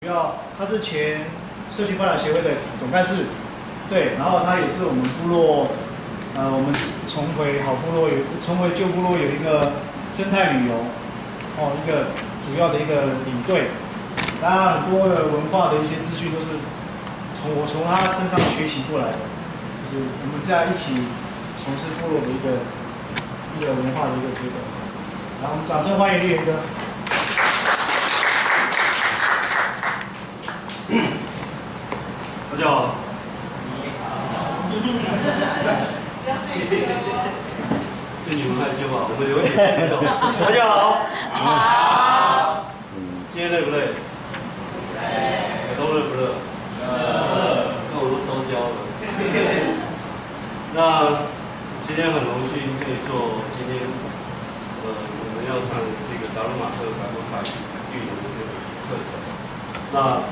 主要他是前社区发展协会的总干事，对，然后他也是我们部落，呃，我们重回好部落有重回旧部落有一个生态旅游，哦，一个主要的一个领队，当然很多的文化的一些资讯都是从我从他身上学习过来的，就是我们在一起从事部落的一个一个文化的一个推广，然后我们掌声欢迎绿源哥。大家好。是你们害羞吧？我们有点激动。大家好。好。今天累不累？累。都累不热？热。看我都烧焦了。那今天很荣幸可以做今天呃我们要上这个达鲁马克百分百运营的这个课程。那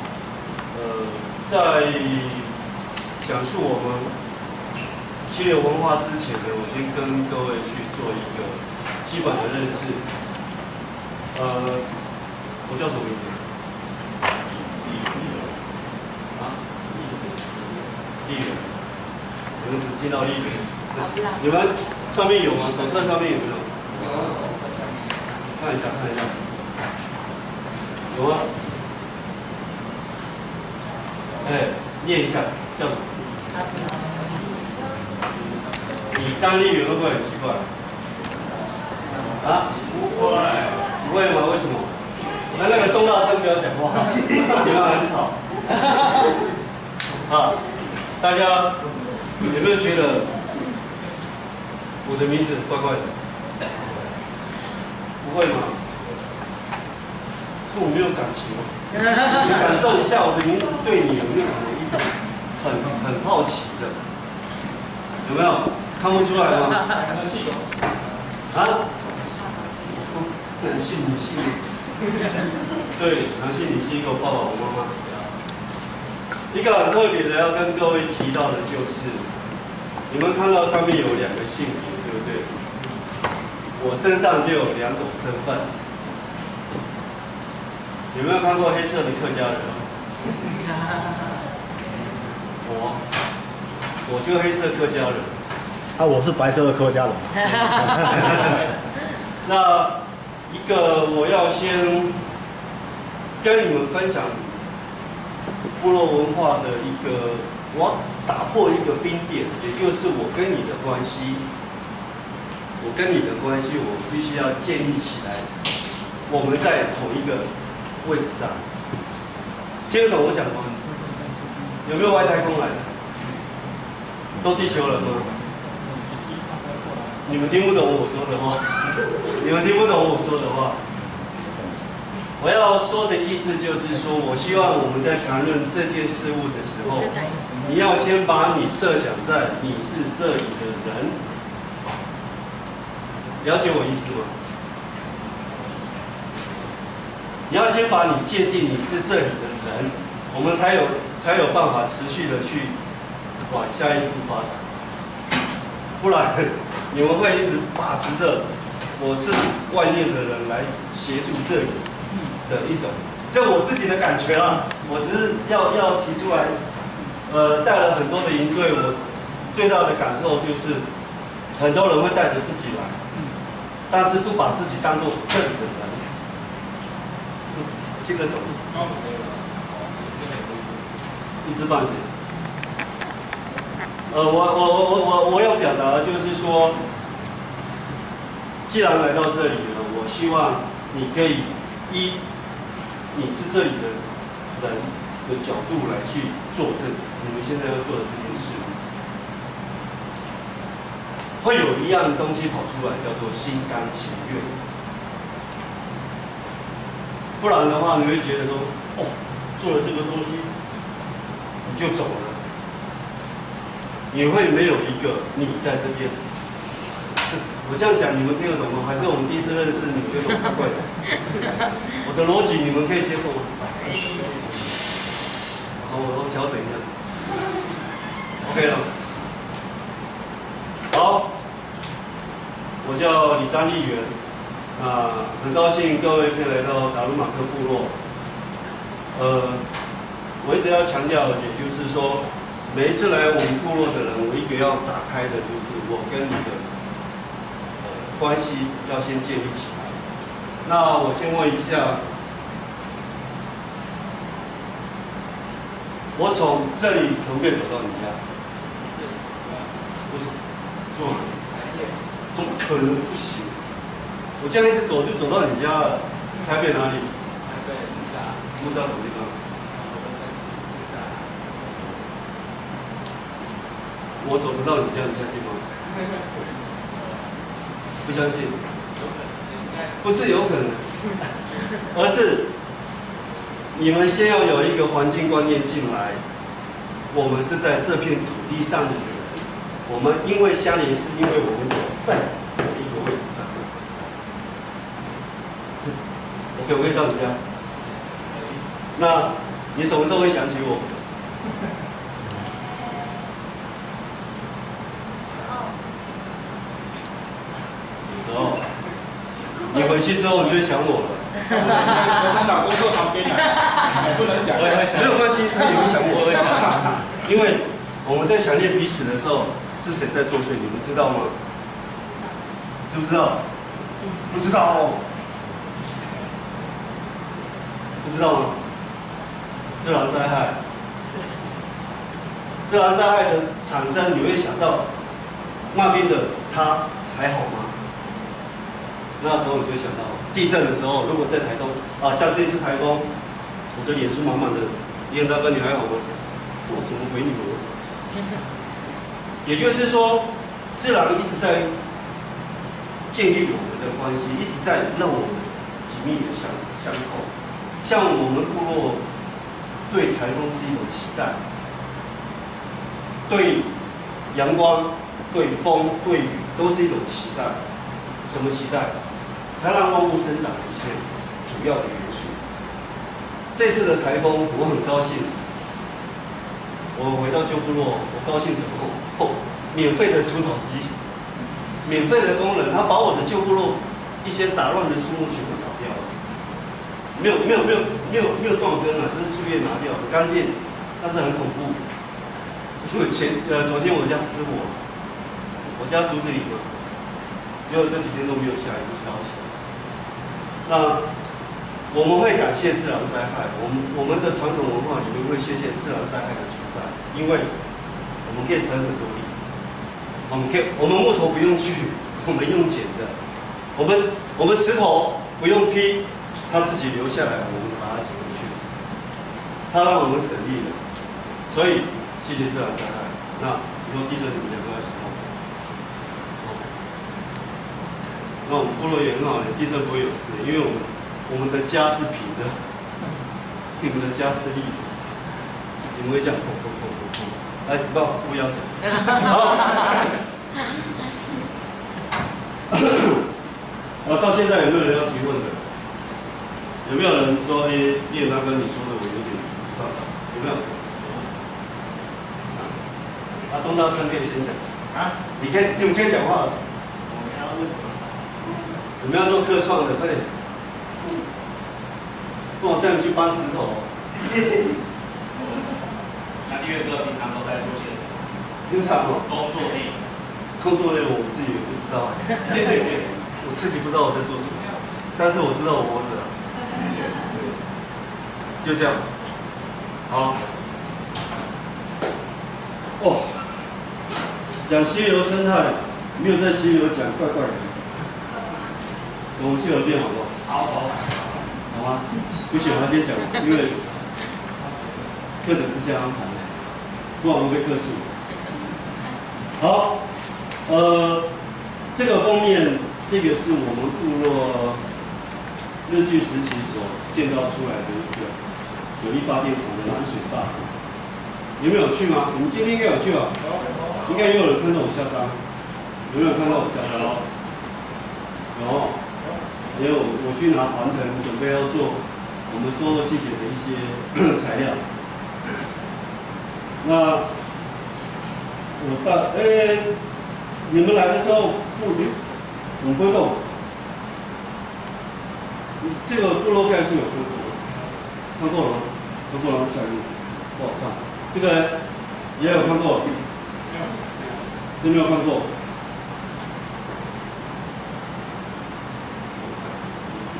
呃。在讲述我们溪流文化之前呢，我先跟各位去做一个基本的认识。呃，我叫什么名字？啊？丽媛。你们只听到丽媛。你们上面有吗？手册上面有没有？有，手册上面。看一下，看一下。有吗？哎，念一下，叫什么？你张丽云会不会很奇怪？啊？不会。不会吗？为什么？那那个东大生不要讲话，你们很吵。啊，大家有没有觉得我的名字怪怪的？不会吗？是我没有感情吗？你感受一下我的名字对你有没有什么一种很很好奇的？有没有看不出来吗？啊？男性女性？对，男性女性一个爸爸我妈妈。一个很特别的要跟各位提到的就是，你们看到上面有两个性别，对不对？我身上就有两种身份。有没有看过黑色的客家人？我，我就黑色客家人。啊，我是白色的客家人。那一个我要先跟你们分享部落文化的一个，我要打破一个冰点，也就是我跟你的关系。我跟你的关系，我必须要建立起来。我们在同一个。位置上，听得懂我讲吗？有没有外太空来的？都地球人吗？你们听不懂我说的话，你们听不懂我说的话。我要说的意思就是说，我希望我们在谈论这件事物的时候，你要先把你设想在你是这里的人，了解我意思吗？你要先把你界定你是这里的人，我们才有才有办法持续的去往下一步发展。不然你们会一直把持着我是外面的人来协助这里的一种，这我自己的感觉啊，我只是要要提出来。呃，带了很多的营队，我最大的感受就是，很多人会带着自己来，但是不把自己当做这里的人。听得懂？一知半解。呃，我我我我我我要表达的就是说，既然来到这里了，我希望你可以一，你是这里的人的角度来去作证，你们现在要做的这件事，会有一样东西跑出来，叫做心甘情愿。不然的话，你会觉得说，哦，做了这个东西，你就走了，你会没有一个你在这边。我这样讲，你们听得懂吗？还是我们第一次认识，你们觉得怪怪的？我的逻辑你们可以接受吗？好，我调整一下。OK 了。好，我叫李张丽媛。啊，很高兴各位可以来到达鲁马克部落。呃，我一直要强调，也就是说，每一次来我们部落的人，我一个要打开的就是我跟你的呃关系要先建立起来。那我先问一下，我从这里可不可以走到你家？不是，坐哪里？怎么可能不行？我这样一直走就走到你家了。台北哪里？台北木栅，木栅什么地方？我走不到你家，你相信吗？不相信？不是有可能，而是你们先要有一个环境观念进来。我们是在这片土地上的人，我们因为相连，是因为我们走在某一个位置上。我可不可以到你家？那你什么时候会想起我？什么时候？你回去之后你就会想我了。我跟老公坐旁不能讲。没有关系，他也会想我会我。想。因为我们在想念彼此的时候，是谁在作祟？你们知道吗？知不知道？不知道哦。不知道吗？自然灾害，自然灾害的产生，你会想到那边的他还好吗？那时候你就想到地震的时候，如果在台东啊，像这次台风，我的脸是满满的，燕大哥你还好吗？我怎么回你们？也就是说，自然一直在建立我们的关系，一直在让我们紧密的相相扣。像我们部落对台风是一种期待，对阳光、对风、对雨都是一种期待。什么期待？它让万物生长的一些主要的元素。这次的台风，我很高兴。我回到旧部落，我高兴什么？哦，免费的除草机，免费的工人，他把我的旧部落一些杂乱的树木全部。没有没有没有没有没有断根啊，就是树叶拿掉，很干净，但是很恐怖。因为前呃昨天我家失火，我家竹子里嘛，结果这几天都没有下雨就烧起来。那我们会感谢自然灾害，我们我们的传统文化里面会谢谢自然灾害的存在，因为我们可以省很多力，我们可以我们木头不用锯，我们用剪的，我们我们石头不用劈。他自己留下来，我们把它捡回去。他让我们省力了，所以谢谢自然灾害。那以后地震你们两个要想好。那我们部落也很好的，地震不会有事，因为我们我们的家是平的，你们的家是立的，你们会这样砰砰砰砰砰。来，不要不要走。好。啊，到现在有没有人要提问的？有没有人说，哎，叶大哥，你说的我有点傻傻，有没有？啊，东大生可以先讲啊，你可以，你们可以讲话。我们要问我们要做客创的，快点。跟我带你去搬石头。那第二个平常都在做些什么？平常哦，工作内容。工作内容我自己也不知道，我自己不知道我在做什么，但是我知道我活着。就这样，好。哦，讲溪流生态，没有在溪流讲，怪怪的。我们去河边好不好？好好。好吗？不行，我先讲，因为课程是这样安排的，不然我会被克诉。好，呃，这个封面，这个是我们部落日据时期所建造出来的一个。水力发电厂的南水坝，你们有去吗？你们今天应该有去吧？应该也有人看到我下山，有没有看到我下山？有，有。有，我我去拿环藤，准备要做我们收获季节的一些材料。那我大，哎，你们来的时候不，不会动。这个部落盖是有看过，看过了吗？都不能下路。我靠，这个也有看过，没有，没有。真没有看过。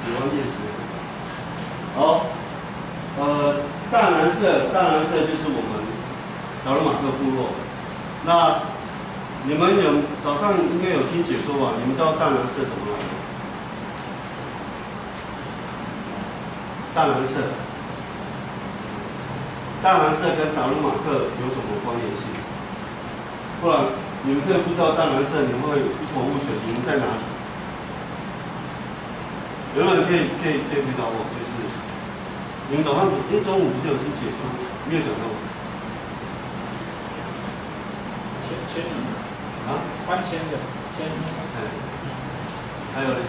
李光电池。好，呃，淡蓝色，淡蓝色就是我们达鲁马克部落。那你们有早上应该有听解说吧？你们知道淡蓝色怎么来的？大南社，大蓝色跟达鲁马克有什么关联性？不然你们这不知道淡蓝色，你们会一头雾水，你们在哪里？有人可以可以可以回答我，就是你们早上因为中午不是有听解说，没有讲到签签名，啊？搬签的，签名。哎，还有呢，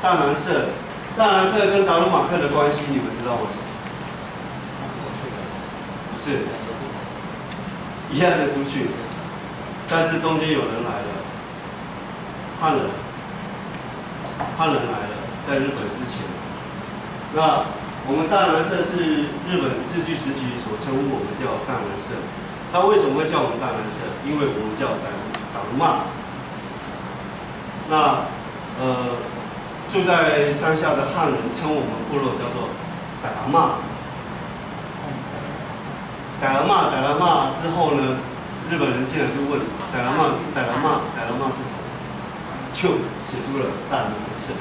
大蓝色，大蓝色跟达鲁马克的关系，你们知道吗？是，一样的族群，但是中间有人来了，汉人，汉人来了，在日本之前，那我们大南社是日本日据时期所称呼我们叫大南社，他为什么会叫我们大南社？因为我们叫达达鲁骂。那呃，住在山下的汉人称我们部落叫做傣拉骂。傣拉骂，傣拉骂之后呢，日本人进来就问傣拉骂，傣拉骂，傣拉骂是什么？就写出了大南社。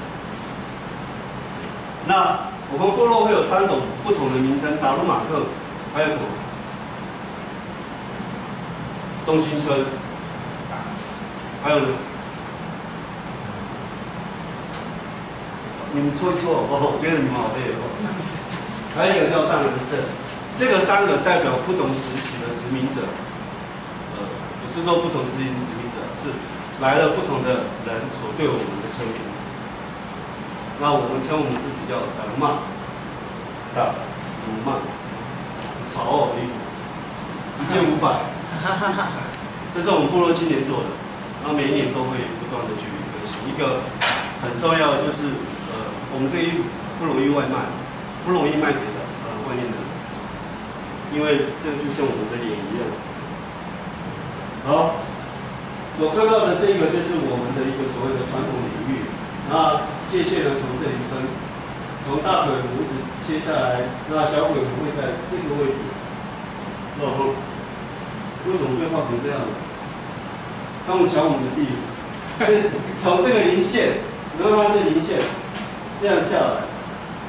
那我们部落会有三种不同的名称，达鲁马克，还有什么？东兴村，还有呢？你们搓一搓，哦，我觉得你们好累哦。还有一个叫大南社，这个三个代表不同时期的殖民者，呃，不是说不同时期的殖民者，是来了不同的人所对我们的称呼。那我们称我们自己叫达鲁骂，达鲁骂，潮哦，你一件五百，这是我们部落青年做的，然后每一年都会不断的去更新。一个很重要的就是，呃，我们这衣服不容易外卖，不容易卖给的呃外面的人，因为这个就像我们的脸一样。好，所看到的这个就是我们的一个所谓的传统领域。那界限呢，从这里分，从大腿骨一直切下来，那小腿骨会在这个位置。知道不？为什么会画成这样？他们抢我们的地，从这个零线，然后它这零线，这样下来，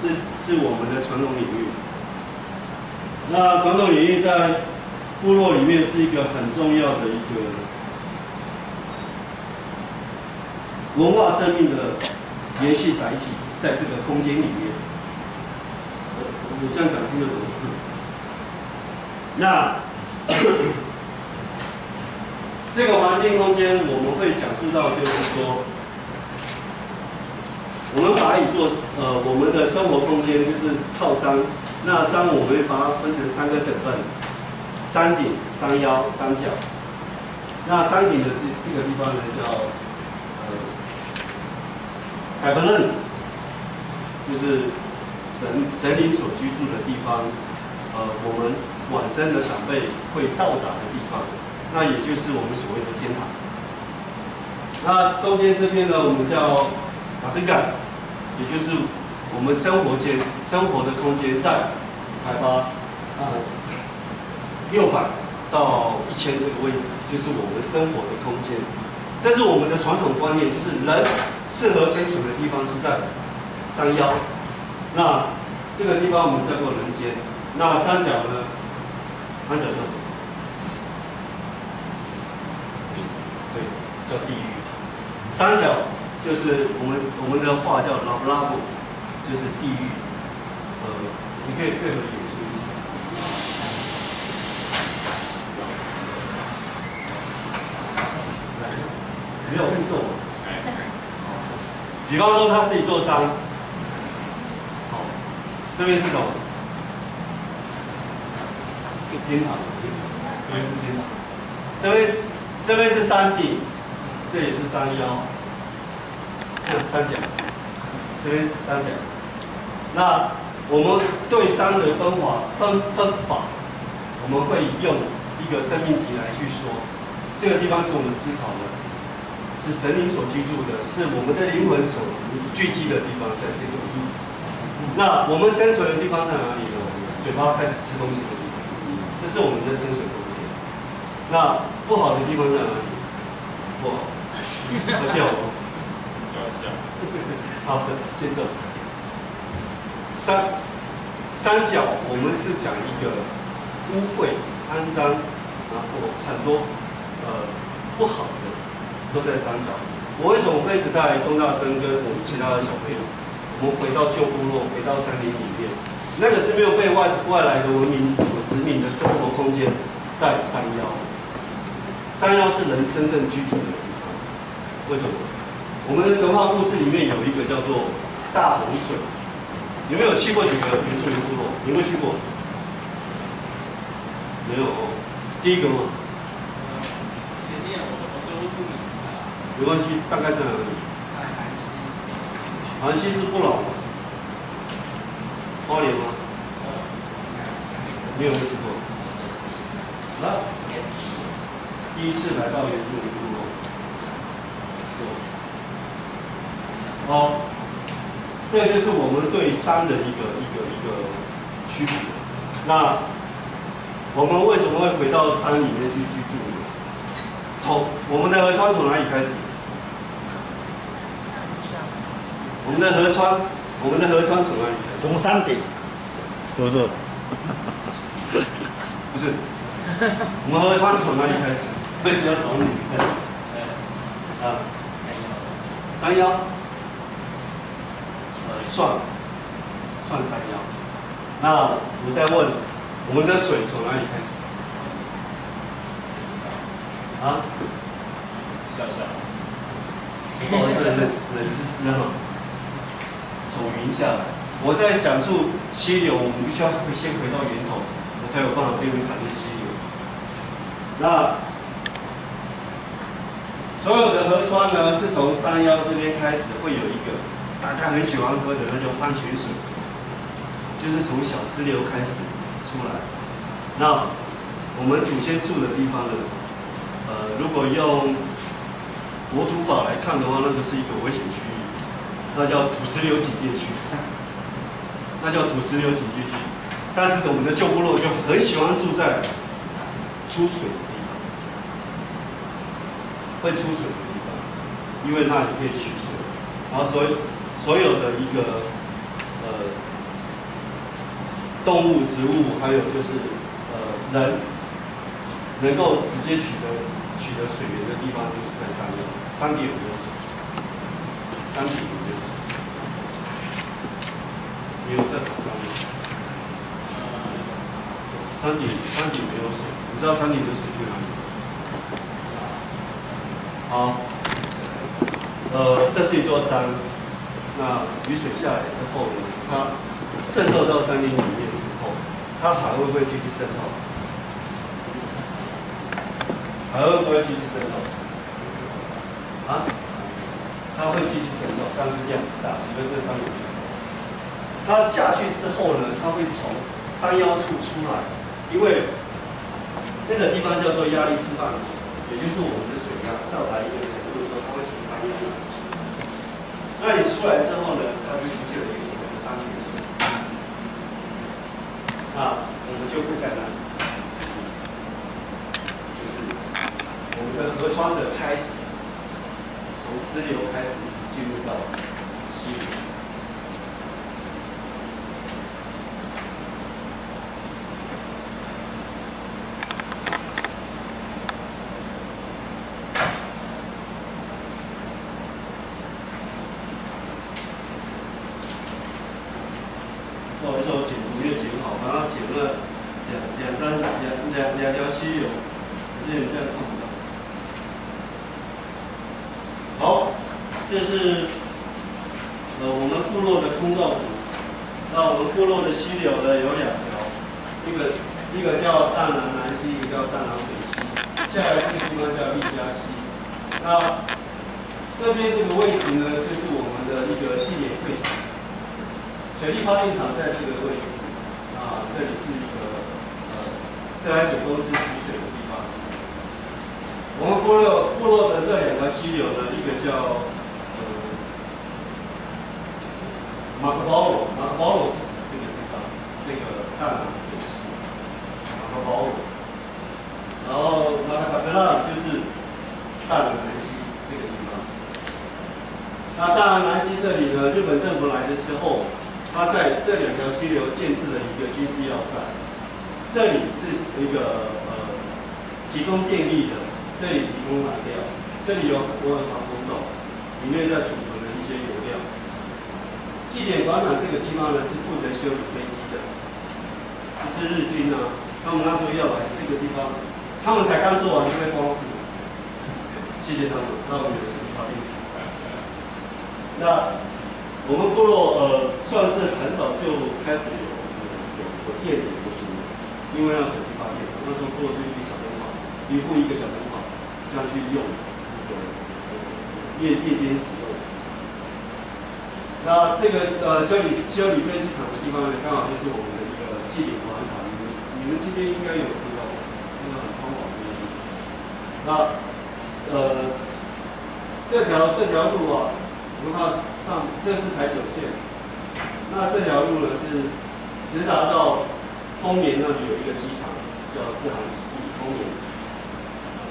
是是我们的传统领域。那传统领域在部落里面是一个很重要的一个文化生命的延续载体，在这个空间里面。我这样讲听得懂？那这个环境空间，我们会讲述到，就是说，我们把它做呃我们的生活空间就是靠山，那山我们把它分成三个等份，山顶、山腰、山脚。那山顶的这这个地方呢叫呃海本任，就是神神灵所居住的地方，呃我们往生的长辈会到达的地方，那也就是我们所谓的天堂。那中间这边呢，我们叫塔登干，也就是我们生活间生活的空间在海拔呃六百到一千这个位置，就是我们生活的空间。这是我们的传统观念，就是人适合生存的地方是在山腰。那这个地方我们叫做人间。那山脚呢？山脚叫什么？对，叫地狱。山脚就是我们我们的话叫拉布拉布，就是地狱。呃，你可以配合演出一下。没有互动。比方说，它是一座山，好，这边是什么？天堂，这边是天堂，这边这边是山顶，这里是山腰，这三角，这边三角。那我们对三的分法分分法，我们会用一个生命体来去说，这个地方是我们思考的，是神灵所居住的，是我们的灵魂所聚集的地方，在这个地方。那我们生存的地方在哪里呢？嘴巴开始吃东西的地方，这是我们的生存空间。那不好的地方在哪里？不好，会掉落。就要笑。好的，接着三三角，我们是讲一个污秽、肮脏，然后很多呃不好的都在三角。我为什么会一直带东大生跟我们其他的小朋友，我们回到旧部落，回到山林里面，那个是没有被外外来的文明所殖民的生活空间，在山腰。山腰是人真正居住的地方，为什么？我们的神话故事里面有一个叫做大洪水，有没有去过几个原住民部落？有没有去过？没有哦。第一个吗？前面我我说不出名字啊，没关系，大概在哪里？太韩西，韩西是不老吗？花莲吗？你有没有去过？啊？第一次来到原住民部落，是好，这就是我们对山的一个一个一个区别。那我们为什么会回到山里面去居住呢？从我们的河川从哪里开始？我们的河川，我们的河川从哪里开始？从山顶，不是？不是，我们河川从哪里开始？为什么要找你？啊，山腰，呃，算，算山腰。那我再问，我们的水从哪里开始？啊？笑笑。哦，是冷冷知识哈，从云下来。我在讲述溪流，我们必须要先回到源头，我才有办法对你谈论溪流。那所有的河川呢，是从山腰这边开始，会有一个大家很喜欢喝的，那叫山泉水，就是从小支流开始出来。那我们祖先住的地方呢，呃，如果用国土法来看的话，那个是一个危险区域，那叫土石流警戒区，那叫土石流警戒区。但是我们的旧部落就很喜欢住在出水的地方，会出水的地方，因为那里可以取水，然后所以所有的一个呃动物、植物，还有就是呃人能够直接取得取得水源的地方，就是在山腰。山底有没有水？山底有没有水？没有在上面。山底山底没有水，你知道山底的水去哪里？好，呃，这是一座山，那雨水下来之后呢，它渗透到山林里面之后，它还会不会继续渗透？还会不会继续渗透？啊？它会继续渗透，但是量不大，因为这山有地方。它下去之后呢，它会从山腰处出来，因为那个地方叫做压力释放，也就是我们的水压到达一个程度的时候，它会从山腰。那你出来之后呢，它就出现了一个我们的山泉水。那我们就会在哪里？就是我们的河川的开始，从支流开始一直进入到溪流。因为要水力发电厂，那时候部落就一个小灯泡，一户一个小灯泡，这样去用，那个夜夜间使用。那这个呃修理修理飞机场的地方呢，刚好就是我们的一个祭典广场，你们你们今天应该有看到，那个很宽广的地方。那呃这条这条路啊，我们看上这是台九线，那这条路呢是直达到丰年那里有一个机场，叫自航基地丰年。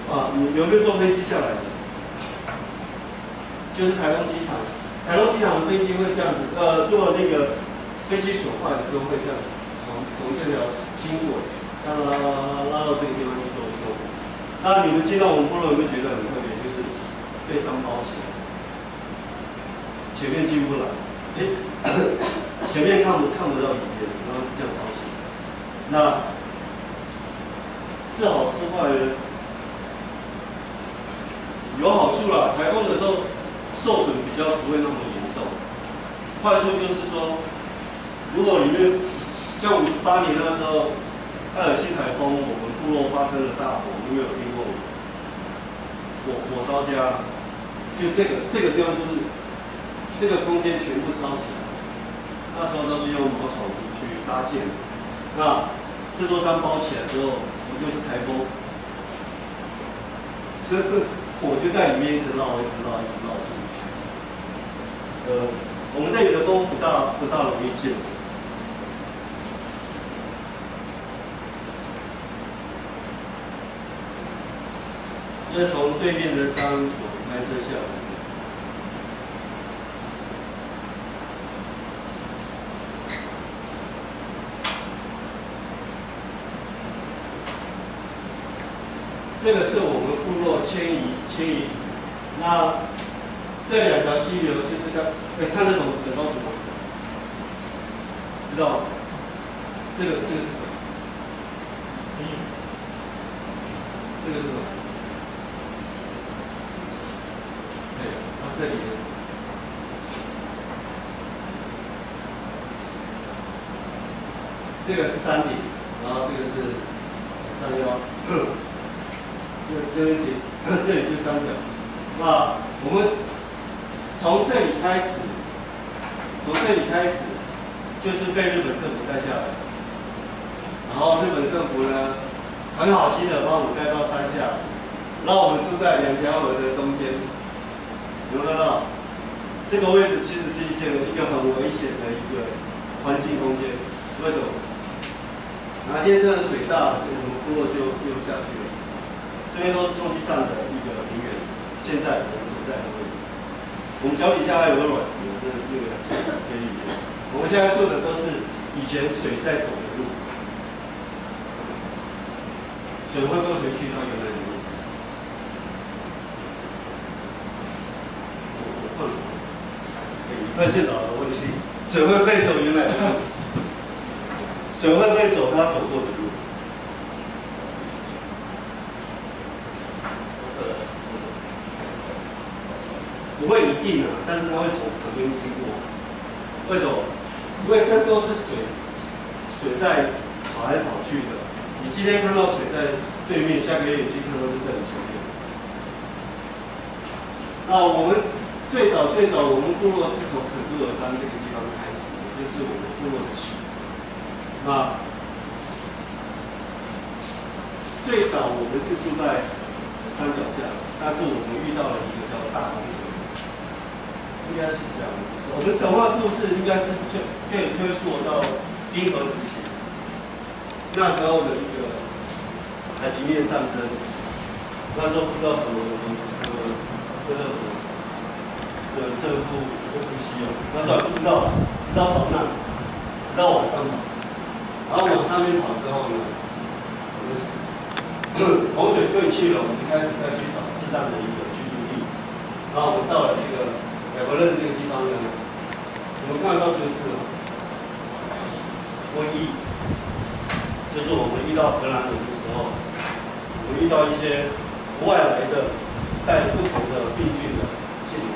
啊，你有没有坐飞机下来？就是台湾机场，台湾机场的飞机会这样子，呃，如果那个飞机损坏了之后会这样，从从这条轻轨拉拉拉拉拉到这个地方去做修补。那你们进到我们部落有没有觉得很特别？就是被伤包起来，前面进不来，哎，前面看不看不到里面，然后是这样包起来。那是好是坏呢？有好处啦，台风的时候受损比较不会那么严重。坏处就是说，如果里面像五十八年那时候，艾尔西台风，我们部落发生了大火，你有没有听过？火火烧家，就这个这个地方就是这个空间全部烧起来，那时候都是用茅草屋去搭建的。那这座山包起来之后，不就是台风？这个火就在里面一直绕，一直绕，一直绕出去。呃，我们这里的风不大不大容易见。这是从对面的山所拍摄下来的。这个是我们部落迁移迁移，那这两条溪流就是叫，看得懂等高图吗？知道？这个这个是什么？这个是什么？对，它这里呢？这个是山顶，然后这个是山腰。这这边起，这里就是三角。那我们从这里开始，从这里开始，就是被日本政府带下来。然后日本政府呢，很好心的帮我们带到山下，让我们住在两条河的中间。有看到？这个位置其实是一件一个很危险的一个环境空间。为什么？哪天这个水大，我们部落就就下去了。这边都是冲积上的一个平原，现在我们所在的位置，我们脚底下还有个卵石，这是那个可以。我们现在做的都是以前水在走的路，水会不会回去到原来的路？我我问了，快现找的问题，水会不会走原来的路？水会不会走他走过的路？不会一定啊，但是它会从旁边经过。为什么？因为这都是水，水在跑来跑去的。你今天看到水在对面，下个月你去看到就在你前面。那我们最早最早，我们部落是从肯杜尔山这个地方开始，也就是我们部落的起源。那最早我们是住在山脚下，但是我们遇到了一个叫大洪水，应该是这样。我们神话故事应该是推可以推溯到冰河时期，那时候的一个海平面上升，那时候不知道什么呃这个的正负不呼吸哦，那时候不知道，直到跑难，直到往上跑，然后往上面跑之后呢，我们洪水退去了，我们开始再去找适当的一个居住地。然后我们到了这个海伯勒这个地方呢，我们看到这个字哦，瘟疫，就是我们遇到荷兰人的时候，我们遇到一些外来的带不同的病菌的进来，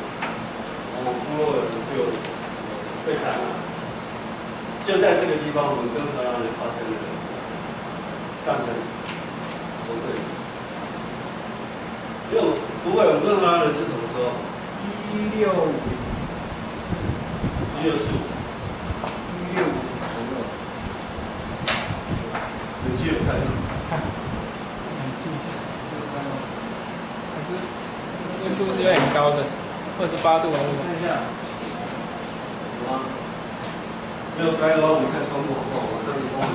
我们部落人就被感染。就在这个地方，我们跟荷兰人发生了战争。对，因为不会，我们跟荷兰人是什么时候？一六五一六四五，一六五左右，冷气有开吗？冷气，可是温度是有点高的，二十八度还是什么？看一下，有吗？没有开的话，我们看窗户好不好？晚上有光，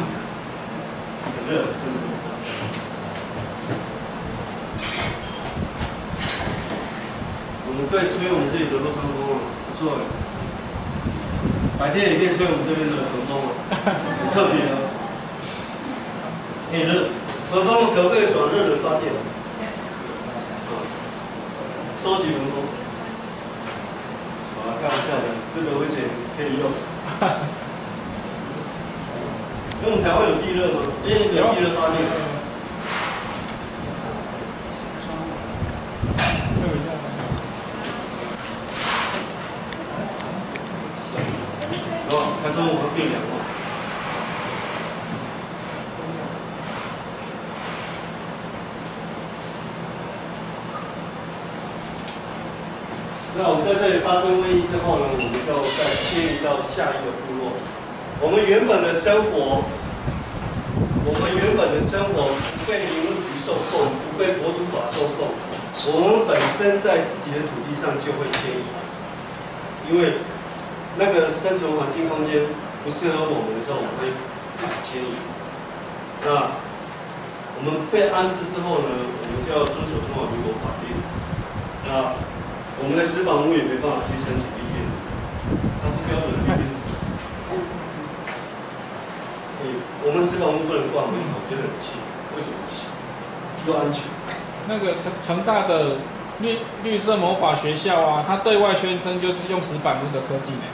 很热，真的。我们可以吹我们这里的洛杉矶风，不错哎。白天也可以吹我们这边的和风啊，很特别哦。很热，和风可不可以转热能发电？啊，收集文工。好了，开玩笑的，这个危险可以用。因为我们台湾有地热吗？哎，有地热发电。热一下。哦，开窗户会变凉哦。那我们在这里发生瘟疫之后呢，我们就再迁移到下一个部落。我们原本的生活，我们原本的生活不被林务局受控，不被国土法受控，我们本身在自己的土地上就会迁移，因为那个生存环境空间不适合我们的时候，我们会自己迁移。那我们被安置之后呢，我们就要遵守中华民国法律。那我们的石板屋也没办法去申请绿建筑，它是标准的绿建筑。对，我们石板屋不能挂门口，就冷气，为什么不行？又安全。那个成成大的绿绿色魔法学校啊，它对外宣称就是用石板路的科技呢。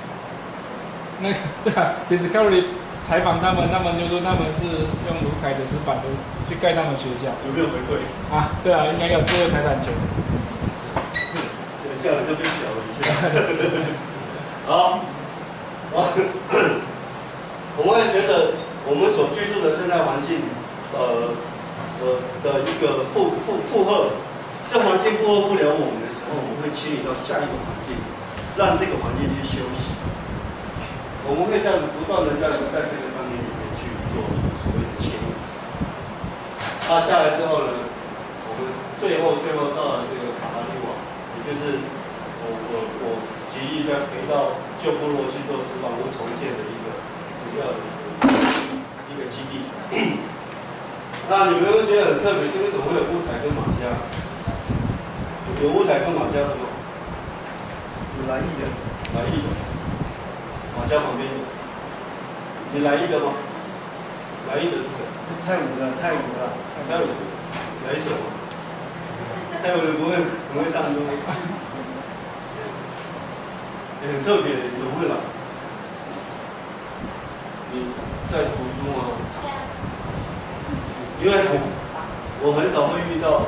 那个对啊，Discovery 采访他们，他们就说他们是用卢凯的石板路去盖他们学校有没有回馈？啊，对啊，应该有智慧财产权。对，这样就被表了一下。好，好，我们会随着我们所居住的生态环境，呃，呃的一个负负负荷，这环境负荷不了我们的时候，我们会迁移到下一个环境，让这个环境去休息。我们会这样子不断的这样子在这个上面里面去做所谓的迁移。它下来之后呢，我们最后最后到了这个卡拉利瓦，也就是我我我极力在回到旧部落去做石板屋重建的一个主要的一个一个基地。那你们会觉得很特别，这为什么会有乌台跟马家？有乌台跟马家的吗？有来意的，来意的，马家旁边有。你来意的吗？来意的是谁？太武的，太武的，还有来一首吗？还有不会不会唱歌，也很特别，怎么会来？你在读书吗？因为我很少会遇到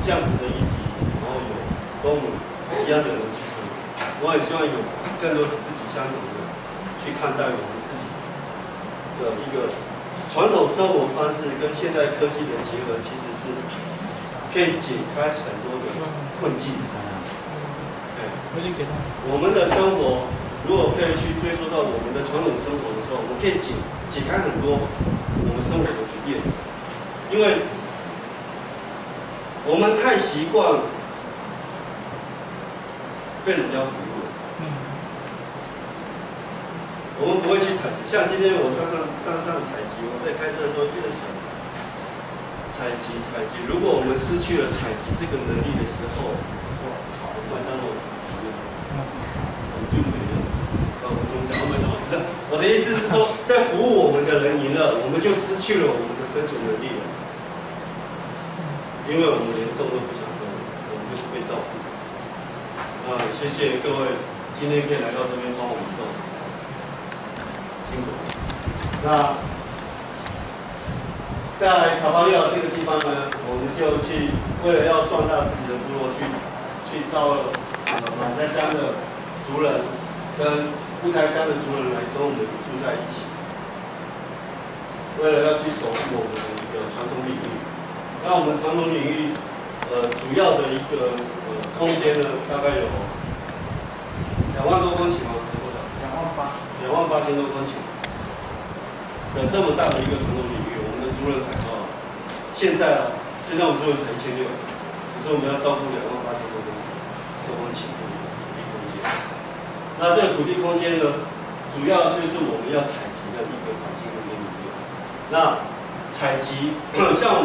这样子的议题，然后有跟我们一样的人去参与。我很希望有更多的自己相同的去看待我们自己的一个传统生活方式跟现代科技的结合，其实是可以解开很多的困境。我已经给他。我们的生活如果可以去追溯到我们的传统生活的时候，我们可以解解开很多我们生活的不便，因为我们太习惯被人家服务了。嗯，我们不会去采集，像今天我上上上上采集，我在开车的时候一直想，采集采集，如果我们失去了采集这个能力的时候，哇靠，完蛋了，我们就没了。呃，我中讲没有，不是，我的意思是说，在服务我们的人赢了，我们就失去了我们的生存能力了，因为我们连动都不想动，我们就是被照顾。啊，谢谢各位今天可以来到这边帮我们动。辛苦。那在卡巴利亚这个地方呢，我们就去为了要壮大自己的部落，去去招了呃马在乡的族人跟乌台乡的族人来跟我们住在一起，为了要去守护我们的一个传统领域。那我们传统领域呃主要的一个呃空间呢，大概有两万多公顷吗？是多少？两万八，两万八千多公顷的这么大的一个传统领域，我们的族人才多少？现在啊，现在我们族人才一千六，可是我们要照顾两万八千多公多公顷。那这个土地空间呢，主要就是我们要采集的一个环境空间里面。那采集 像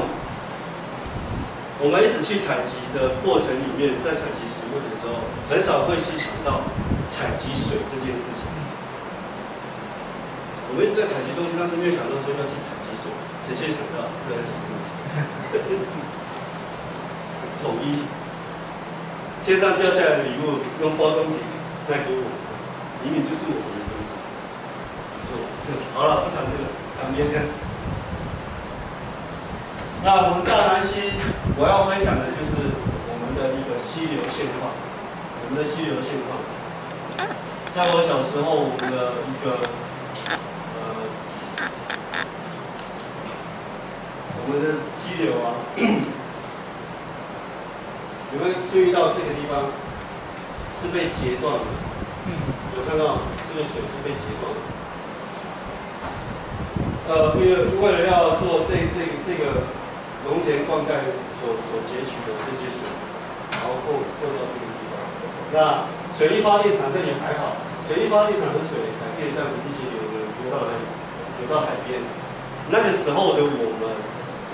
我们一直去采集的过程里面，在采集食物的时候，很少会去想到采集水这件事情。我们一直在采集东西，但是没有想到说要去采集水，谁先想到这是什么意思？统一，天上掉下来的礼物用包装纸卖给我明明就是我们的东西。就好了，不谈这个，谈别的。那我们大南溪，我要分享的就是我们的一个溪流现况，我们的溪流现况。在我小时候，我们的一个呃，我们的溪流啊，有没有注意到这个地方是被截断的？有看到这个水是被截断的。呃，为了为了要做这这这个农田灌溉所所截取的这些水，然后过过到这个地方。那水力发电厂这里还好，水力发电厂的水还可以这样子一起流流流到哪里？流到海边。那个时候的我们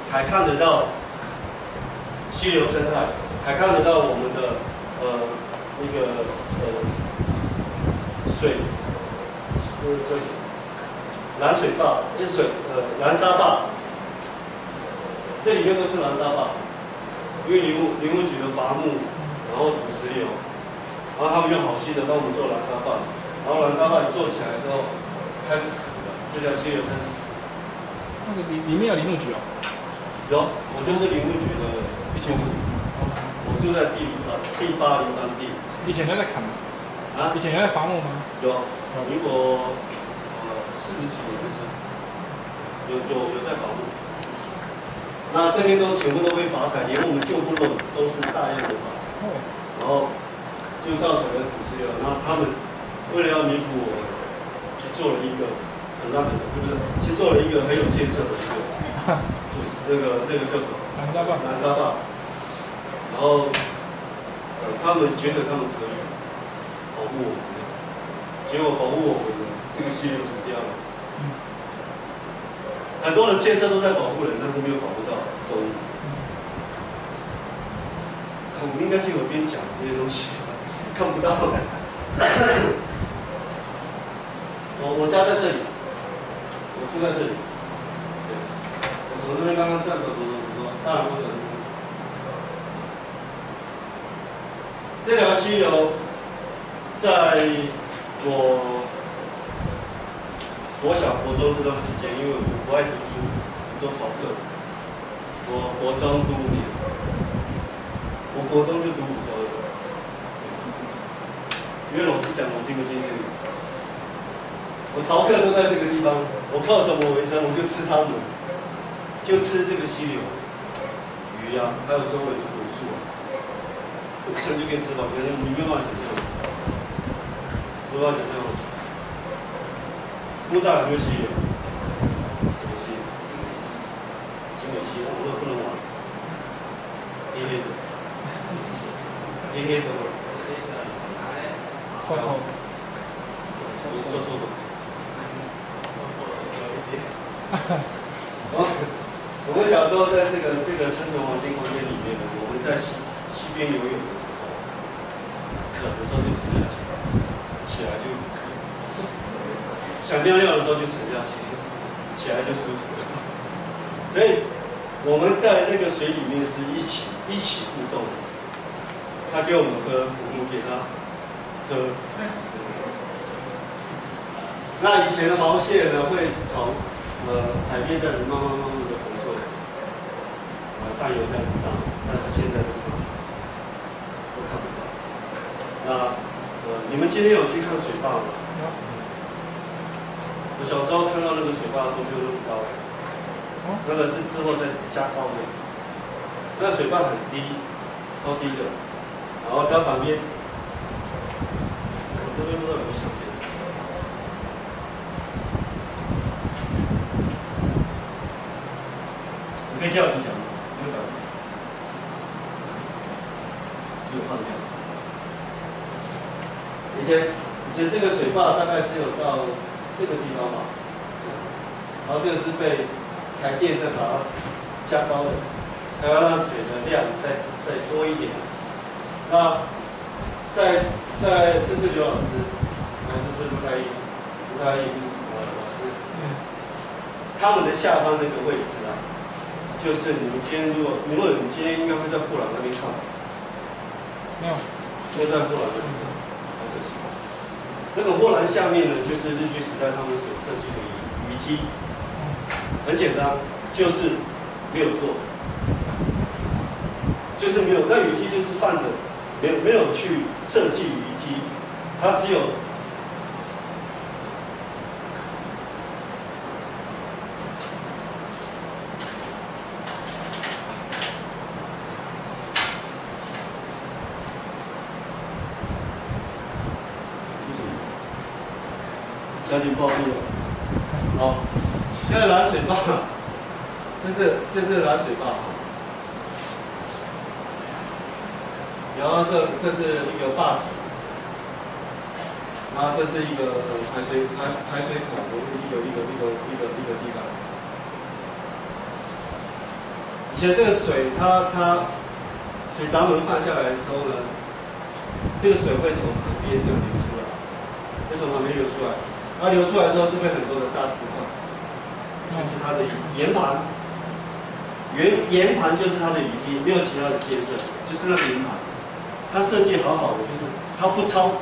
还看得到溪流生态，还看得到我们的呃那个呃水，呃这里。蓝水坝、热水呃蓝沙坝，这里面都是蓝沙坝，因为林务林务局的伐木，然后土石流，然后他们就好心的帮我们做蓝沙坝，然后蓝沙坝一做起来之后，开始死了，这条溪流开始死。那个里里面有林务局哦，有，我就是林务局的一千五，我住在第零班第八零班地，以前都在砍吗？啊以前有在伐木吗？有，民国呃四十几年的时候，有有有在伐木。那这边都全部都被伐采，连我们旧部落都是大量的伐采，哦，然后就造成了土石流。然后他们为了要弥补我，去做了一个很大的，就是，去做了一个很有建设的一个 就是那个那个叫什么？南沙坝，南沙坝，然后呃，他们觉得他们可以保护我们的，结果保护我们的这个溪流死掉了。很多的建设都在保护人，但是没有保护到动物。我们应该去河边讲这些东西，看不到的。我我家在这里，我住在这里。对，我从这边刚刚这样走走走走，当然不可能。这条溪流，在我国小、国中这段时间，因为我不爱读书，很多逃课，我国中读五年，我国中就读五周，因为老师讲我听不进去。我逃课都在这个地方，我靠什么为生？我就吃它们，就吃这个溪流，鱼呀、还有周围的果树啊，我一生就可以吃饱，可是你没办法想象，没办法想象。木栅有没有溪流？什么溪？金美溪，我们不能玩。黑黑的，黑黑的吗？臭臭，臭臭臭的。哦，我们小时候在这个这个生存环境空间里面呢，我们在溪溪边游泳的时候，渴的时候就沉下去，起来就想尿尿的时候就沉下去，起来就舒服了。所以我们在那个水里面是一起一起互动的。他给我们喝，我们给他喝。那以前的毛蟹呢，会从呃海边这样子慢慢慢慢的红色，啊上游这样子上，但是现在的话都看不到。那呃你们今天有去看水坝吗？我小时候看到那个水坝的时候没有那么高哎、那个是之后再加高的。那水坝很低，超低的，然后它旁边，我这边不知道有没有相片。你可以调出讲吗？没有调出，放掉。以前以前这个水坝大概只有到这个地方吧，然后这个是被台电再把它加高的，才要让水的量再再多一点。那在在这是刘老师，然后这是卢台义，卢台义呃老师，他们的下方那个位置啊，就是你们今天如果如果你今天应该会在布朗那边看，没有，会在布朗那边看，好可惜。那个护栏下面呢，就是日据时代他们所设计的雨雨梯，很简单，就是没有做，就是没有，那雨梯就是放着，没有没有去设计雨梯，它只有是什么？家庭暴力了。好，这个拦水坝，这是这是拦水坝。然后这这是一个坝体，然后这是一个排水排排水孔的一个一个一个一个一个地方。以前这个水它它水闸门放下来的时候呢，这个水会从旁边这样流出来，会从旁边流出来，然后流出来之后，就会很多的大石块，就是它的岩盘，圆岩盘就是它的雨滴，没有其他的建设，就是那个岩盘。它设计好好的，就是它不超，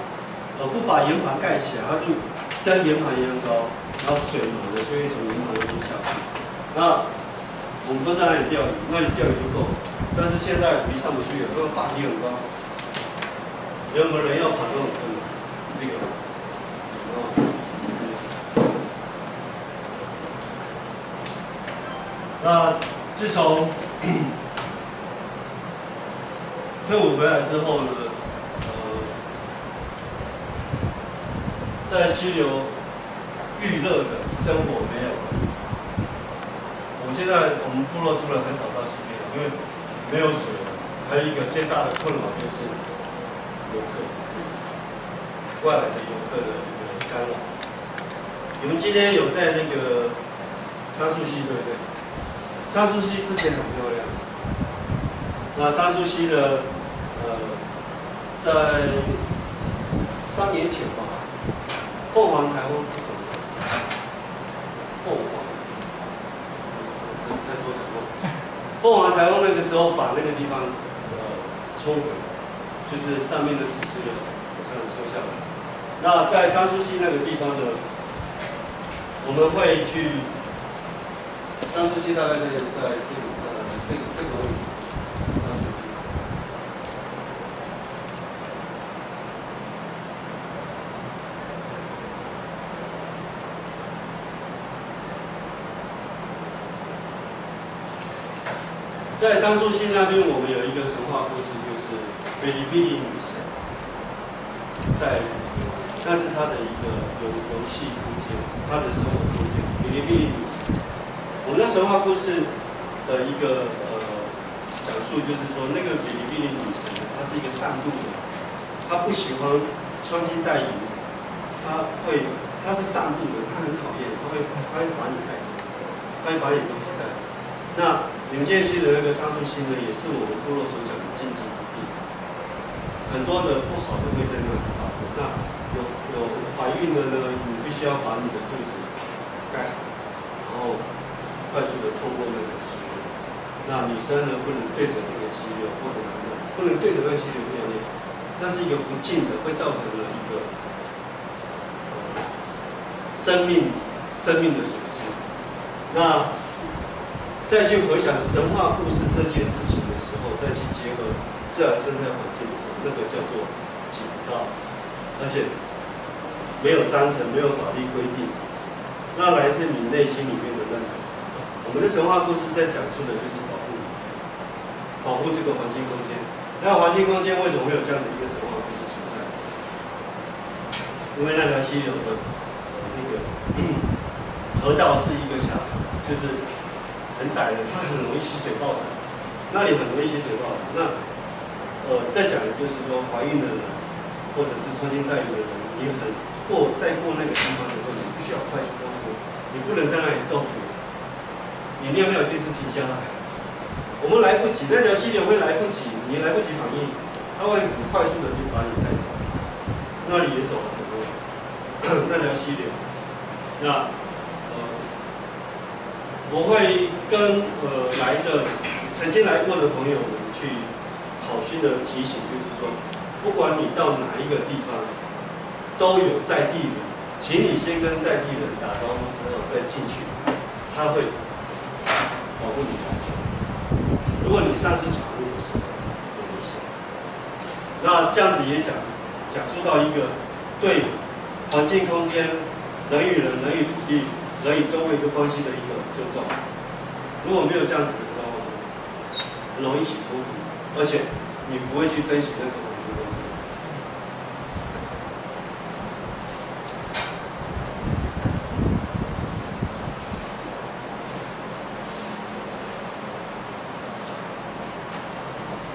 呃，不把岩盘盖起来，它就跟岩盘一样高，然后水满了就会从岩盘那边下去。那我们都在那里钓鱼，那里钓鱼就够了。但是现在鱼上不去了，因为坝体很高，有没有人要爬这种坑？这个，那自从退伍回来之后呢，呃，在溪流娱乐的生活没有了。我现在我们部落住人很少到溪边，因为没有水。还有一个最大的困扰就是游客，外来的游客的一个干扰。你们今天有在那个杉树溪对不对？杉树溪之前很漂亮。那杉树溪的，呃，在三年前吧，凤凰台风是什么？凤凰，太多讲过。凤凰台风那个时候把那个地方，呃，冲毁，就是上面的土石流这样冲下来。那在三苏溪那个地方呢，我们会去，三苏溪大概在在这个呃这个这个位置。在桑树溪那边，我们有一个神话故事，就是菲律宾女神。在，那是他的一个游游戏空间，他的生活空间。比利比利女神，我们的神话故事的一个呃讲述，就是说那个比利比利女神，她是一个善妒的，她不喜欢穿金戴银，她会，她是善妒的，她很讨厌，她会，她会把你带走，她会把你。那你们接续的那个上述星呢，也是我们部落所讲的禁忌之地，很多的不好的会在那里发生。那有有怀孕的呢，你必须要把你的肚子盖好，然后快速的通过那个溪流。那女生呢，不能对着那个溪流，或者男生不能对着那个溪流尿尿，那是一个不敬的，会造成了一个生命生命的损失。那再去回想神话故事这件事情的时候，再去结合自然生态环境的时候，那个叫做警告，而且没有章程，没有法律规定，那来自你内心里面的认同。我们的神话故事在讲述的就是保护，保护这个环境空间。那环境空间为什么会有这样的一个神话故事存在？因为那条溪流的那个河道是一个狭长，就是。很窄的，它很容易吸水暴涨，那里很容易吸水暴涨。那呃，再讲的就是说，怀孕的人或者是穿金戴银的人，你很过再过那个地方的时候，你必须要快速动作，你不能在那里逗留，你尿尿一定是停下来。我们来不及，那条溪流会来不及，你来不及反应，它会很快速的就把你带走。那里也走了很多那条溪流，那。我会跟呃来的曾经来过的朋友们去好心的提醒，就是说，不管你到哪一个地方，都有在地人，请你先跟在地人打招呼之后再进去，他会保护你安全。如果你擅自闯入的时候，有危险。那这样子也讲讲述到一个对环境空间、人与人、人与土地。人与周围的关系的一个尊重，如果没有这样子的时候，容易起冲突，而且你不会去珍惜那个环境关系。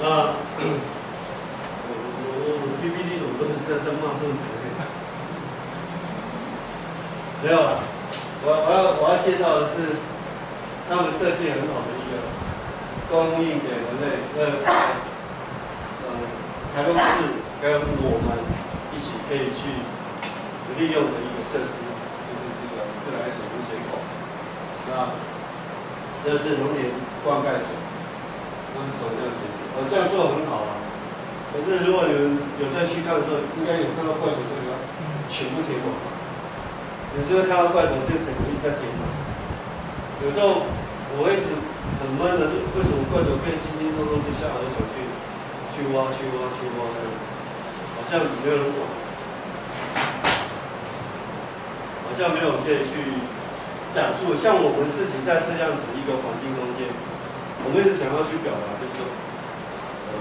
那我我 PPT 我都是在在骂政府，没有了。我我要我要介绍的是，他们设计很好的一个供应给人类，呃，呃，台中市跟我们一起可以去利用的一个设施，就是这个自来水污水口。那这是农田灌溉水，那是怎么样解决？呃，这样做很好啊。可是如果你们有在去看的时候，应该有看到灌水这个全部填满。有时候看到怪虫，就整个一直在填满。有时候我一直很闷的，为什么怪虫可以轻轻松松就下河想去去挖、去挖、去挖的？好像没有人管，好像没有人可以去讲述。像我们自己在这样子一个环境空间，我们一直想要去表达，就是说，呃，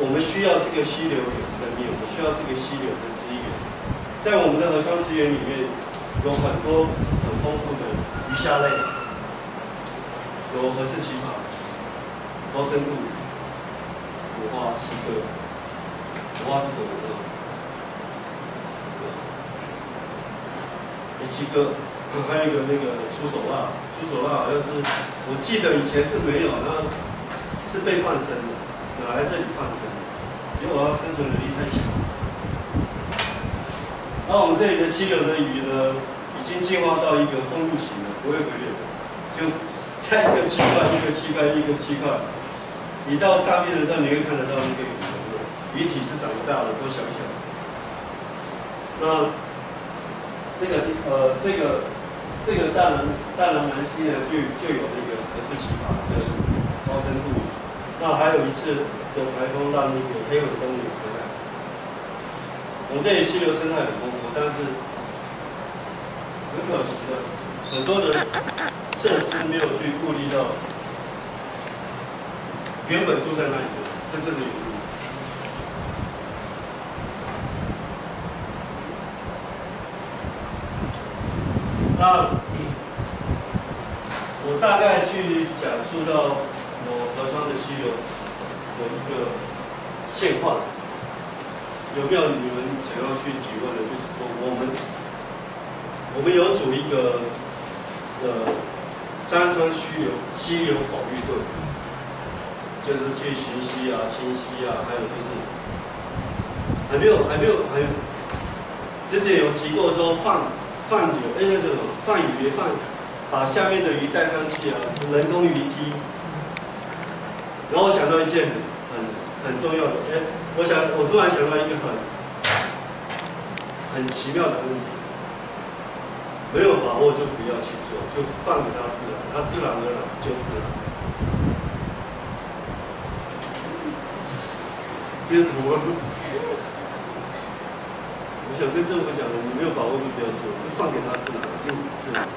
我们需要这个溪流有生命，我们需要这个溪流的资源，在我们的河川资源里面。有很多很丰富的鱼虾类，有河氏奇葩、高深度、五花七哥，五花是什么呢？有七哥，还有一个那个出手辣，出手辣好像是，我记得以前是没有，然后是被放生的，哪来这里放生？结果它生存能力太强。那我们这里的溪流的鱼呢，已经进化到一个封路型了，不会回流，就在一个区块一个区块一个区块。你到上面的时候，你会看得到那个鱼的鱼体是长不大的，都小小。那这个呃，这个这个大南大南南溪呢，就就有那个河氏奇葩的高深度。那还有一次的台风让那个黑尾东流回来。我们这里溪流生态很丰富。但是很可惜的，很多的设施没有去顾虑到原本住在那里的真正的那我大概去讲述到我河川的溪流的一个现况，有没有你们想要去提问的？就是说我们我们有组一个呃山川溪流溪流保育队，就是去巡溪啊、清溪啊，还有就是还没有还没有还有之前有提过说放放鱼，哎那什么放鱼放，把下面的鱼带上去啊，人工鱼梯。然后我想到一件很很重要的，哎，我想我突然想到一个很很奇妙的问题，没有把握就不要去做，就放给它自然，它自然而然就自然。贴图啊，我想跟政府讲的，你没有把握就不要做，就放给他自然，就自然。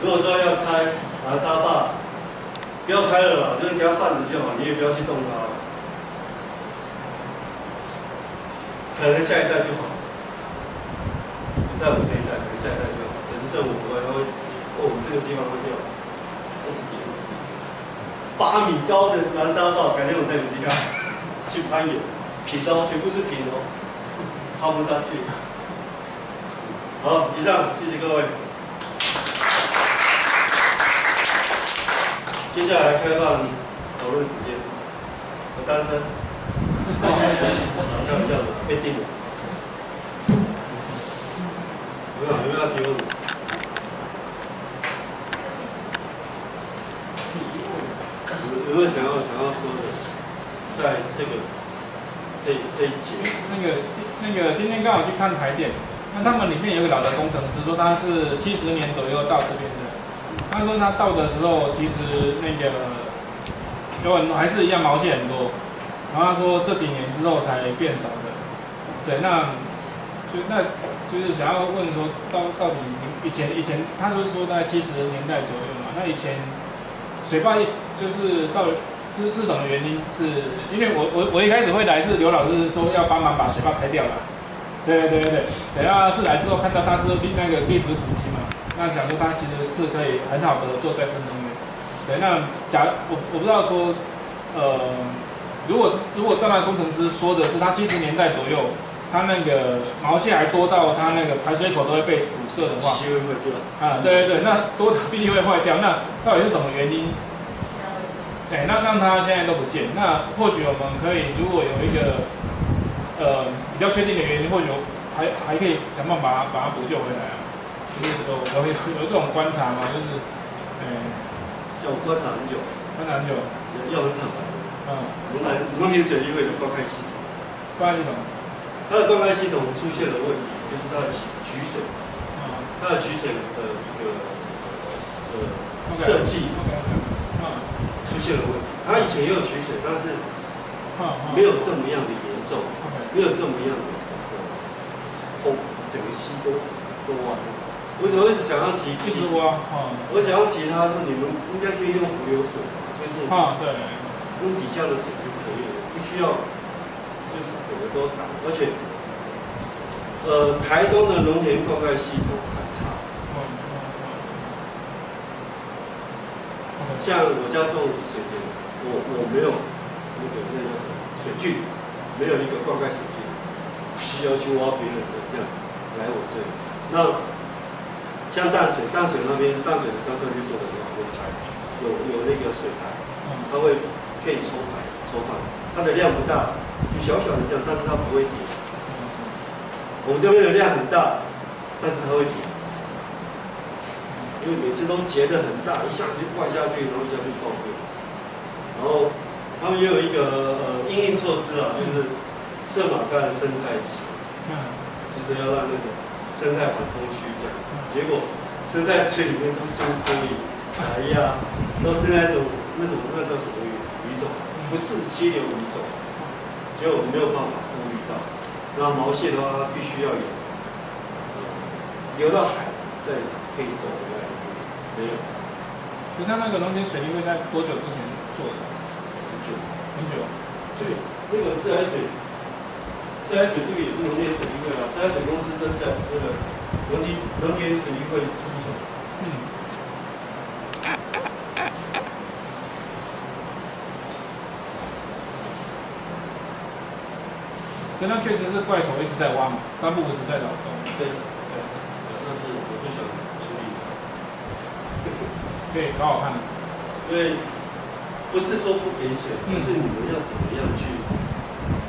如果说要拆拿沙坝，不要拆了啦，就是给它放着就好，你也不要去动它。可能下一代就好，在我们这一代，可能下一代就好。可是政府不会，他会，哦，这个地方会掉，二十几、二十几，八米高的南沙坝，改天我带你去看，去攀岩，平的，全部是平的，爬不上去。好，以上，谢谢各位。接下来开放讨论时间。我单身，开玩笑的，被定了。有没有有没有要提问的？有有没有想要想要说的？在这个这一节，那个那个今天刚好去看台电，那他们里面有个老的工程师说他是七十年左右到这边的，他说他到的时候其实那个有很多还是一样毛线很多，然后他说这几年之后才变少的，对，那就那就是想要问说到到底以前以前他是说在七十年代左右嘛，那以前水坝一就是到是是什么原因？是因为我我我一开始会来是刘老师说要帮忙把水坝拆掉了，对对对对，等下是来之后看到他是那个历史古迹嘛，那想说他其实是可以很好的做再生能源。对，那假我我不知道说，呃，如果是如果站在工程师说的是他七十年代左右，他那个毛线还多到他那个排水口都会被堵塞的话，机会会掉。啊，对对对，那多必定会坏掉。那到底是什么原因？对，那让它现在都不见。那或许我们可以，如果有一个呃比较确定的原因，或许还还可以想办法把它补救回来啊。就是有有有有这种观察吗？就是，哎、叫我观察很久，观察很久，要很坦白。嗯，龙南龙田水利会的灌溉系统，灌溉系统？它的灌溉系统出现了问题，就是它的取取水，啊它的取水的一个呃设计 OK 出现了问题。他以前也有取水，但是没有这么样的严重，没有这么样的风，整个溪都都完了。为什么一直想要提？一直挖，啊我想要提他说，你们应该可以用浮流水，就是啊，对，用底下的水就可以了，不需要就是整个都打。而且，呃，台东的农田灌溉系统很差，嗯嗯嗯，OK，像我家种水田，我我没有那个那叫什么水菌，没有一个灌溉水菌，需要去挖别人的这样来我这里。那像淡水，淡水那边淡水的商贩就做得很好，有排，有有那个水排。嗯它会可以抽排抽放，它的量不大，就小小的这样，但是它不会停。我们这边的量很大，但是它会停，因为每次都结得很大，一下子就灌下去，然后一下就报废。然后他们也有一个呃应应措施啊，就是设马干生态池，就是要让那个生态缓冲区这样。结果生态池里面都是乌龟、哎呀，都是那种那种那叫什么鱼鱼种，不是溪流鱼种，结果没有办法富裕到。那毛蟹的话，它必须要有，呃，流到海再可以走回来，没有所以他那个农田水利会在多久之前做的？很久。很久。对，那个自来水，自来水这个也是农业水利会啊，自来水公司跟在那个隔离隔铁水泥会出水。嗯，可那确实是怪手一直在挖嘛，三不五时在找洞，对，对，但是我就想处理，对，好好看的。因为不是说不给水，而是你们要怎么样去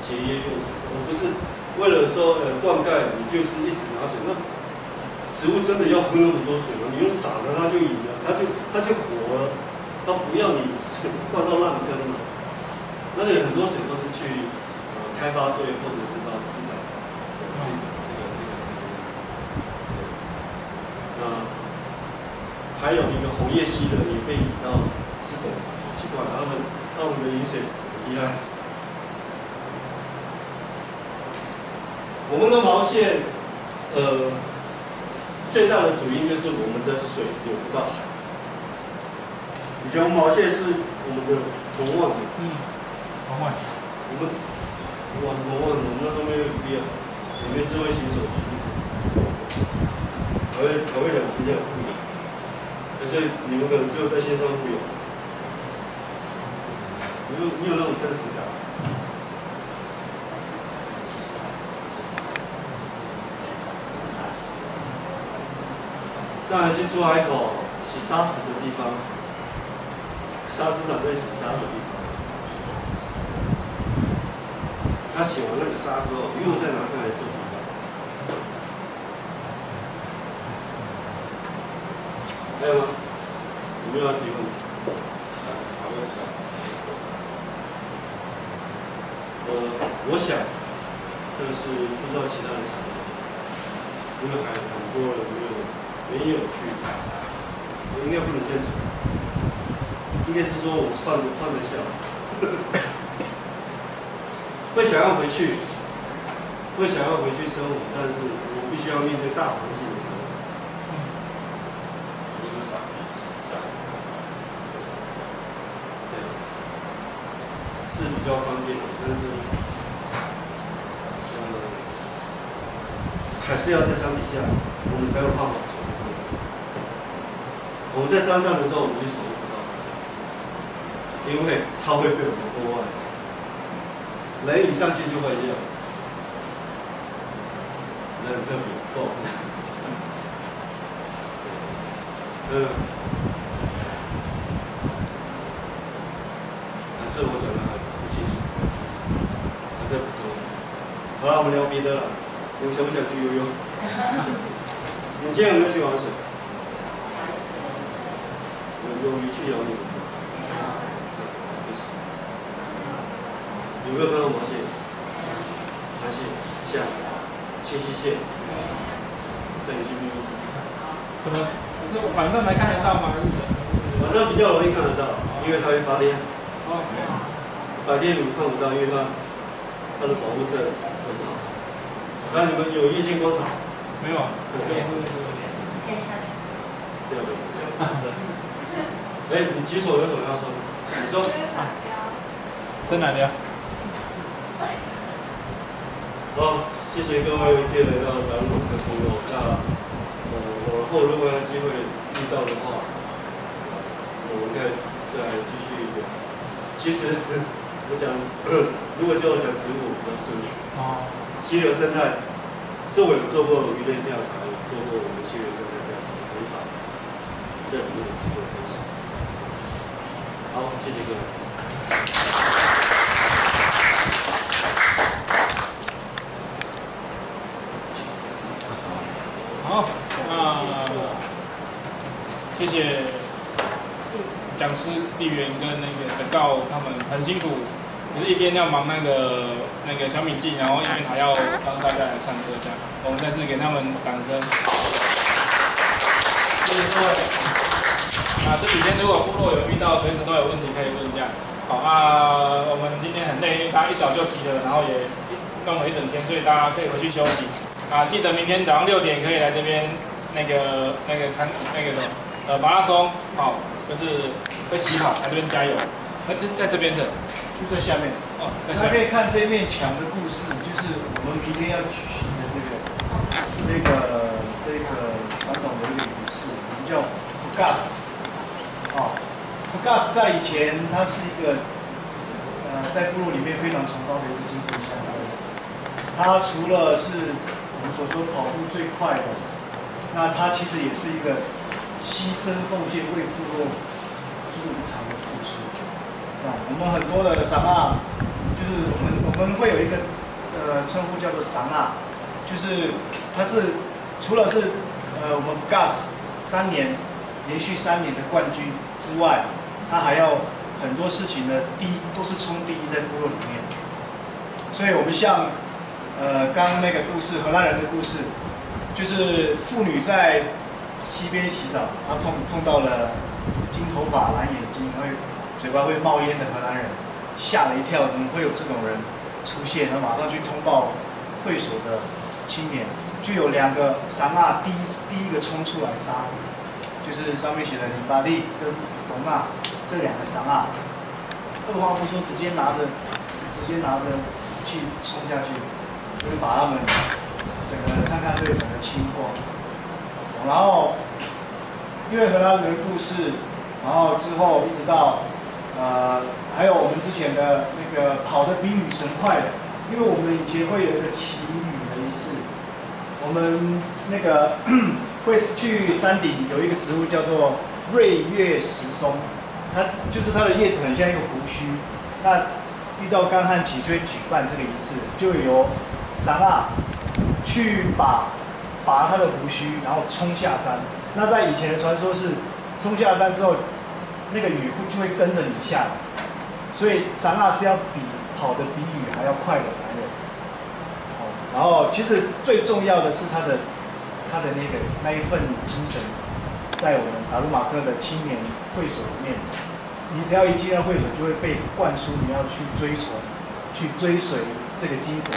节约用水，而不是为了说呃灌溉，你就是一直拿水，那植物真的要喝那么多水吗？你用洒的它就赢了，它就它就活了，它不要你灌到烂根了。那个很多水都是去呃开发队或者是到自然这个这个这个。那还有一个红叶溪的也被引到吃狗，奇怪，他们他们的饮水很厉害。我们的毛线，呃，最大的主因就是我们的水流不到海。以前毛线是我们的龙望的，嗯，好慢。我们我龙望我们那时候没有必要，里面智慧型手机，还会还会两只这所以，你们可能只有在线上互有，你有你有那种真实感。当然是出海口洗沙石的地方，沙石场在洗沙的地方。他洗完那个沙之后，又再拿上来做地方。还有吗？有没有要提问？呃，我想，但是不知道其他人想不想。因为还很多人没有没有去，应该不能这样讲，应该是说我放放得下，会想要回去，会想要回去生活，但是我必须要面对大环境的生活。对，是比较方便的，但是，呃，还是要在山底下，我们才有办法守在山上。我们在山上的时候，我们就守不到山上，因为它会被我们破坏。人一上去就会这样，人很特别，不好意思。嗯，还是我讲的还不清楚，还在补充。好了，我们聊别的了。你们想不想去游泳？你今天有没有去玩水？有有鱼去咬你。有没有看到毛线？毛线像清溪蟹，带你去秘密基地。什么？是晚上才看得到吗？晚上比较容易看得到，因为它会发电。哦，白天你们看不到，因为它它的保护色很好。那你们有夜间观察？没有啊。对，对对。哎，你举手有什么要说？你说。伸懒腰。好，谢谢各位可以来到咱们的朋友。那呃，往后如果有机会遇到的话，我们再再继续聊。其实 我讲，如果叫我讲植物，比较顺序。哦。溪流生态，是我有做过鱼类调查，有做过我们溪流生态调查的采访，这里面去做分享。好，谢谢各位。好，那谢谢讲师丽媛跟那个整告他们很辛苦，就是一边要忙那个那个小米记，然后一边还要帮大家来唱歌这样。我们再次给他们掌声。谢谢各位。啊，这几天如果部落有遇到，随时都有问题可以问这样。好啊，我们今天很累，因为大家一早就集了，然后也弄了一整天，所以大家可以回去休息。啊，记得明天早上六点可以来这边那个那个参那个什么呃马拉松，好、就是会起跑，来这边加油。哎、这是在这边的，就在下面。哦，大家可以看这面墙的故事，就是我们明天要举行的这个这个这叫 Fugas，哦，Fugas 在以前它是一个呃在部落里面非常崇高的一个精神象征。它除了是我们所说跑步最快的，那它其实也是一个牺牲奉献为部落做一场的故事。我们很多的赏啊，就是我们我们会有一个呃称呼叫做赏啊，就是它是除了是呃我们 GAS 三年连续三年的冠军之外，它还要很多事情的第一都是冲第一在部落里面，所以我们像呃刚刚那个故事荷兰人的故事，就是妇女在溪边洗澡，她碰碰到了金头发蓝眼睛，会嘴巴会冒烟的荷兰人，吓了一跳，怎么会有这种人出现？然后马上去通报会所的青年，就有两个萨玛第一第一个冲出来杀，就是上面写的林巴利跟董娜这两个萨玛，二话不说直接拿着直接拿着去冲下去，就把他们整个看看队整个清光，然后因为荷兰人的故事，然后之后一直到。呃，还有我们之前的那个跑得比女神快的，因为我们以前会有一个骑女的仪式，我们那个 会去山顶有一个植物叫做瑞月石松，它就是它的叶子很像一个胡须，那遇到干旱期就会举办这个仪式，就由萨拉去把拔它的胡须，然后冲下山。那在以前的传说是冲下山之后。那个雨就会跟着你下来，所以萨拉是要比跑的比雨还要快的男人。哦，然后其实最重要的是他的他的那个那一份精神，在我们达鲁马克的青年会所里面，你只要一进到会所，就会被灌输你要去追从、去追随这个精神。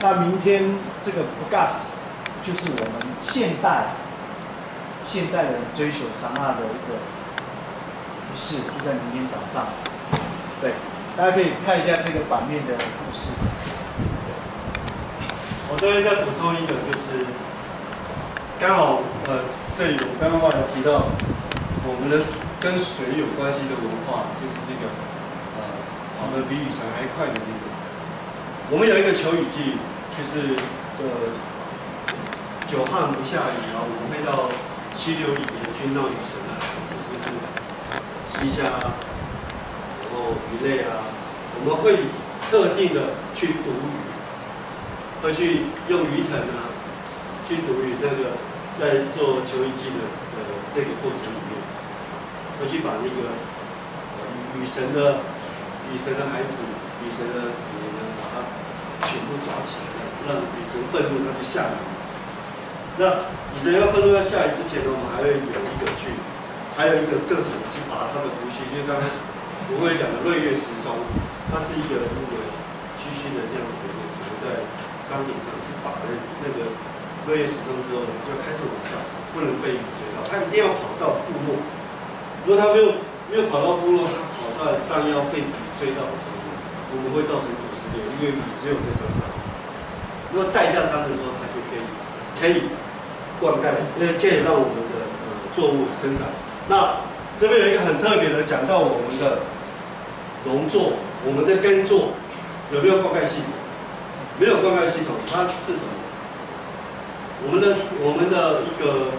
那明天这个 Bugas 就是我们现代现代人追求萨拉的一个。是，就在明天早上。对，大家可以看一下这个版面的故事。我这边再补充一个，就是刚好呃，这里我刚刚忘了提到，我们的跟水有关系的文化，就是这个呃跑得比雨神还快的这个。我们有一个求雨季，就是这久旱不下雨啊，我们会到溪流里面去闹雨神的孩虾，然后鱼类啊，我们会特定的去捕鱼，会去用鱼藤啊，去捕鱼。那个在做球衣季的的这个过程里面，会去把那个雨神的雨神的孩子、雨神的子民呢，把它全部抓起来，让雨神愤怒，他就下雨。那雨神要愤怒要下雨之前呢，我们还会有一个去。还有一个更狠，去拔他的胡须，就是刚刚我会讲的瑞月石松，它是一个那个须须的这样子的一个石，在山顶上去拔那那个瑞月石松之后呢，就开始往下，不能被雨追到，他一定要跑到部落。如果他没有没有跑到部落，他跑到山腰被雨追到的时候，我们会造成土石流，因为雨只有在山上。如果带下山的时候，它就可以可以灌溉，呃，可以让我们的呃作物生长。那这边有一个很特别的，讲到我们的农作，我们的耕作有没有灌溉系统？没有灌溉系统，它是什么？我们的我们的一个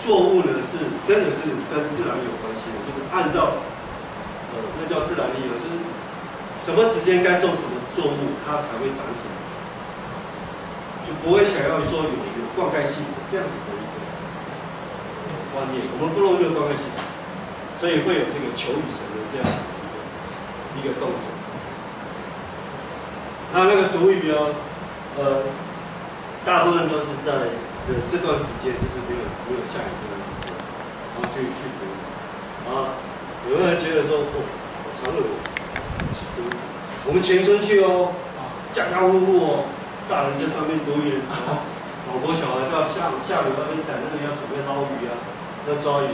作物呢，是真的是跟自然有关系的，就是按照呃，那叫自然力了，就是什么时间该种什么作物，它才会长什么，就不会想要说有有灌溉系统这样子的。观念，我们部落没有灌溉系统，所以会有这个求雨神的这样子一个一个动作。那那个读雨哦，呃，大部分都是在这这段时间，就是没有没有下雨这段时间，然后去去读。啊，有没有人觉得说，哦，好长了，去读？我们全村去哦，家家户户哦，大人在上面读雨，老婆小孩到下下雨那边等那个要准备捞鱼啊。要抓鱼，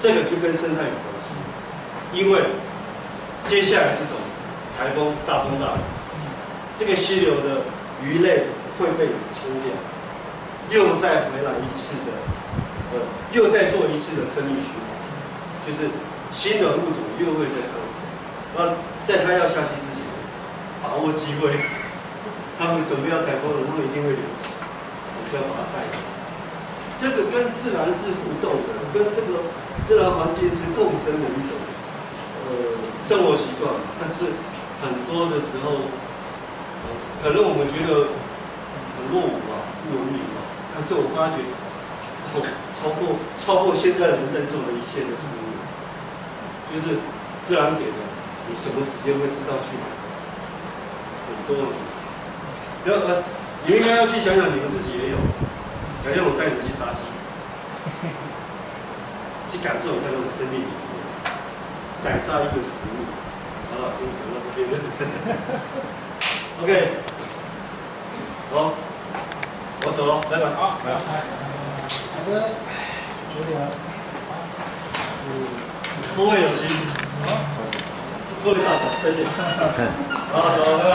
这个就跟生态有关系，因为接下来是什么？台风、大风大雨，这个溪流的鱼类会被冲掉。又再回来一次的，呃，又再做一次的生命循环，就是新的物种又会在上面。那在它要下期之前，把握机会，他们准备要台风了，他们一定会留着，我就要把它带走。这个跟自然是互动的，跟这个自然环境是共生的一种呃生活习惯，但是很多的时候，可能我们觉得很落伍吧，不文明吧，但是我发觉，哦，超过超过现在人在做的一切的事物，就是自然给的，你什么时间会知道去买？很多。要呃，你们应该要去想想，你们自己也有。改天我带你们去杀鸡，去感受一下那种生命力，宰杀一个食物。好了，就讲到这边了。OK，好，我走了，拜拜。好。好的，九点了。各位有心，各位大嫂，再见。好，走，拜拜。